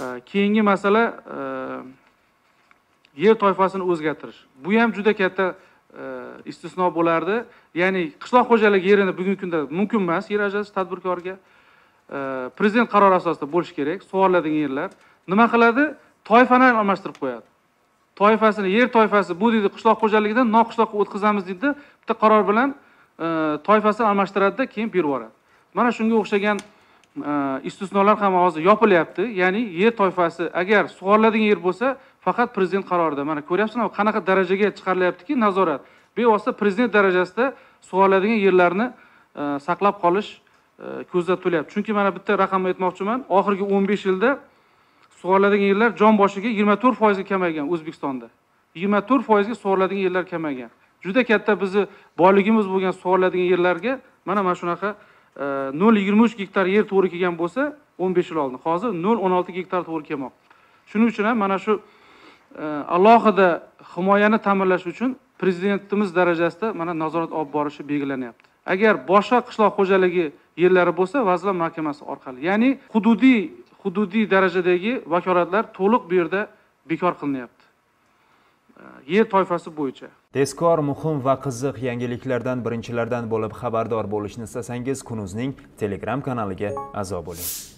Э, keyingi masala э, yer toifasini o'zgartirish. Bu ham juda katta э, istisno bo'lardi. Ya'ni qishloq xo'jaligi yerini bugungi kunda mumkin emas yer ajratish tadbirkorga. Prezident qarori asosida bo'lishi kerak sug'oriladigan yerlar. Nima qiladi? Toifani almashtirib qo'yadi. Toifasini yer toifasi bu deydi qishloq xo'jaligidan noqishloqqa o'tkazamiz deydi. Bitta qaror bilan toifasini almashtiradida keyin berib yuboradi. Mana shunga o'xshagan Э, istisnolar ham hozir yopilyapti. Ya'ni yer toifasi agar sug'oriladigan yer bo'lsa faqat prezident qarorida. Mana ko'ryapsizlarmi qanaqa darajaga chiqarilyaptiki? Nazorat. Bevosita prezident darajasida sug'oriladigan yerlarni e, saqlab qolish e, ko'zda tutilyapti chunki mana bitta raqamni aytmoqchiman. Oxirgi o'n besh yilda sug'oriladigan yerlar jon boshiga yigirma to'rt foizga kamaygan o'zbekistonda. yigirma to'rt foizga sug'oriladigan yerlar kamaygan. Juda katta bizni boyligimiz bo'lgan sug'oriladigan yerlarga mana mana shunaqa nol yigirma uch gektar yer to'g'ri kelgan bo'lsa o'n besh yil oldin. Hozir nol o'n olti gektar to'g'ri kelmoqda. Shuning uchun ham mana shu alohida himoyani ta'minlash uchun prezidentimiz darajasida mana nazorat olib borishi belgilanyapti agar boshqa qishloq xo'jaligi yerlari bo'lsa vazirlar mahkamasi orqali ya'ni hududiy hududiy darajadagi vakolatlar to'liq bu yerda bekor qilinyapti. Yer toifasi bo'yicha tezkor muhim va qiziq yangiliklardan birinchilardan bo'lib xabardor bo'lishni istasangiz kunuzning telegram kanaliga a'zo bo'ling